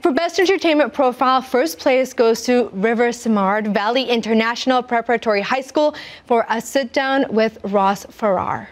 For Best Entertainment Profile, first place goes to River Simard Valley International Preparatory High School for a sit down with Ross Farrar.